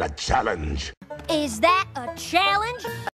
a challenge. Is that a challenge?